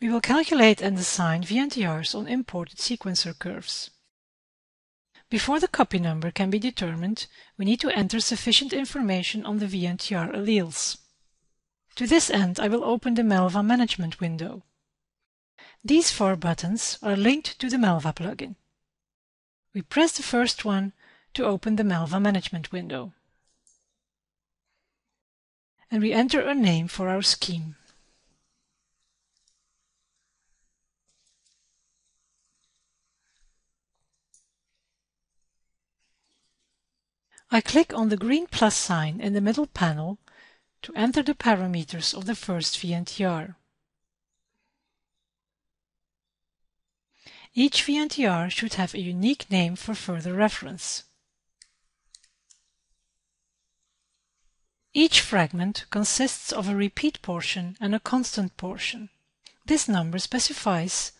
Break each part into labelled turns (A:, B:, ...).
A: We will calculate and assign VNTRs on imported sequencer curves. Before the copy number can be determined, we need to enter sufficient information on the VNTR alleles. To this end, I will open the MLVA management window. These four buttons are linked to the MLVA plugin. We press the first one to open the MLVA management window. And we enter a name for our scheme. I click on the green plus sign in the middle panel to enter the parameters of the first VNTR. Each VNTR should have a unique name for further reference. Each fragment consists of a repeat portion and a constant portion. This number specifies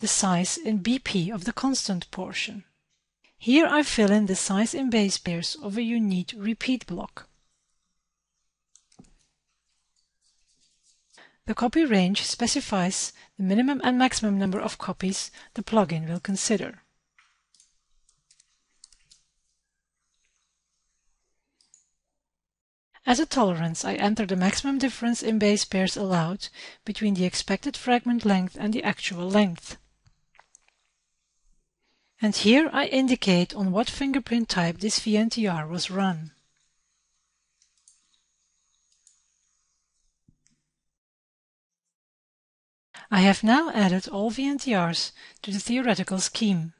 A: the size in BP of the constant portion. Here I fill in the size in base pairs of a unique repeat block. The copy range specifies the minimum and maximum number of copies the plugin will consider. As a tolerance, I enter the maximum difference in base pairs allowed between the expected fragment length and the actual length. And here I indicate on what fingerprint type this VNTR was run. I have now added all VNTRs to the theoretical scheme.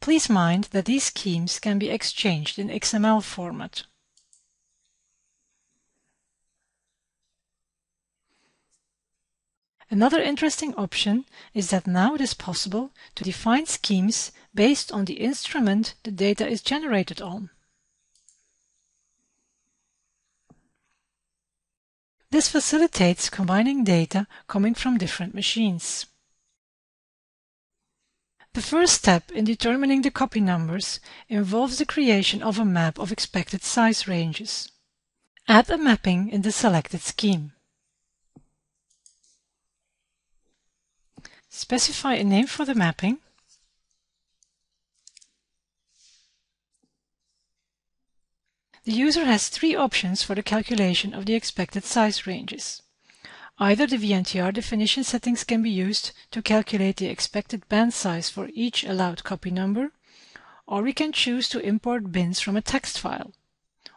A: Please mind that these schemes can be exchanged in XML format. Another interesting option is that now it is possible to define schemes based on the instrument the data is generated on. This facilitates combining data coming from different machines. The first step in determining the copy numbers involves the creation of a map of expected size ranges. Add a mapping in the selected scheme. Specify a name for the mapping The user has three options for the calculation of the expected size ranges. Either the VNTR definition settings can be used to calculate the expected band size for each allowed copy number, or we can choose to import bins from a text file.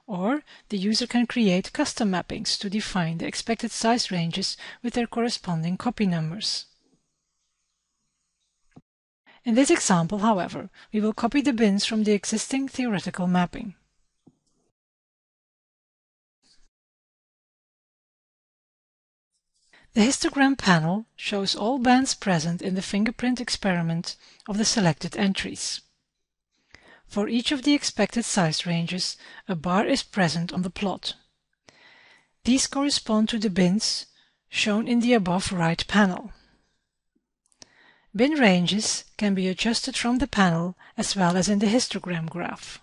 A: Or the user can create custom mappings to define the expected size ranges with their corresponding copy numbers. In this example, however, we will copy the bins from the existing theoretical mapping. The histogram panel shows all bands present in the fingerprint experiment of the selected entries. For each of the expected size ranges, a bar is present on the plot. These correspond to the bins shown in the above right panel. Bin ranges can be adjusted from the panel as well as in the histogram graph.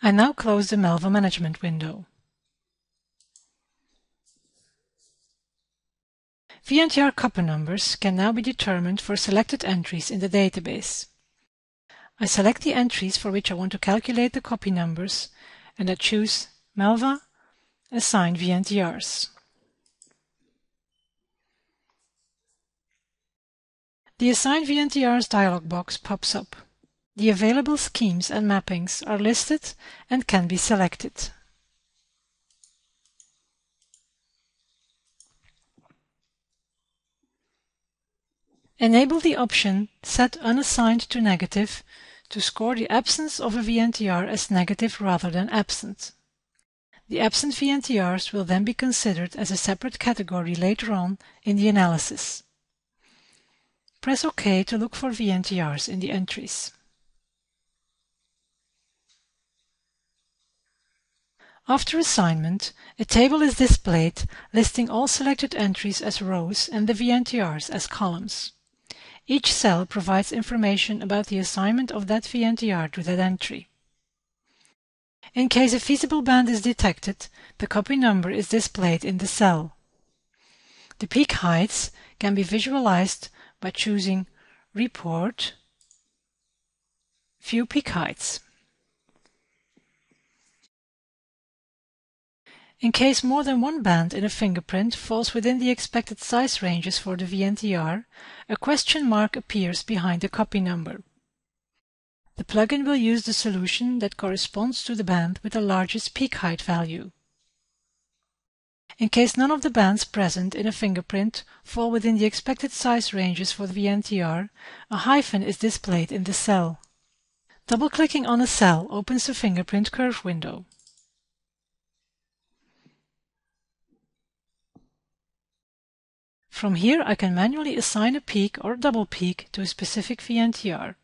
A: I now close the MLVA management window. VNTR copy numbers can now be determined for selected entries in the database. I select the entries for which I want to calculate the copy numbers and I choose MLVA Assign VNTRs. The Assign VNTRs dialog box pops up. The available schemes and mappings are listed and can be selected. Enable the option Set Unassigned to Negative to score the absence of a VNTR as negative rather than absent. The absent VNTRs will then be considered as a separate category later on in the analysis. Press OK to look for VNTRs in the entries. After assignment, a table is displayed listing all selected entries as rows and the VNTRs as columns. Each cell provides information about the assignment of that VNTR to that entry. In case a feasible band is detected, the copy number is displayed in the cell. The peak heights can be visualized by choosing Report, View Peak Heights. In case more than one band in a fingerprint falls within the expected size ranges for the VNTR, a question mark appears behind the copy number. The plugin will use the solution that corresponds to the band with the largest peak height value. In case none of the bands present in a fingerprint fall within the expected size ranges for the VNTR, a hyphen is displayed in the cell. Double-clicking on a cell opens the fingerprint curve window. From here I can manually assign a peak or double peak to a specific VNTR.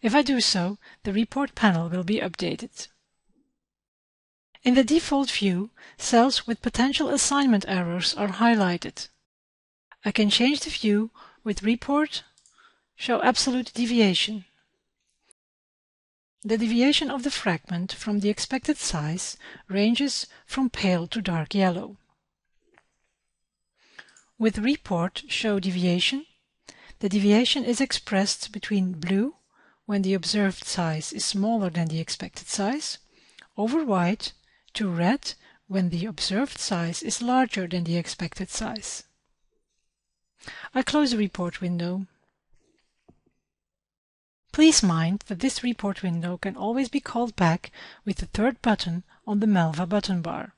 A: If I do so, the report panel will be updated. In the default view, cells with potential assignment errors are highlighted. I can change the view with Report, Show Absolute Deviation. The deviation of the fragment from the expected size ranges from pale to dark yellow. With Report Show Deviation, the deviation is expressed between blue when the observed size is smaller than the expected size, over white to red when the observed size is larger than the expected size. I close the report window. Please mind that this report window can always be called back with the third button on the MLVA button bar.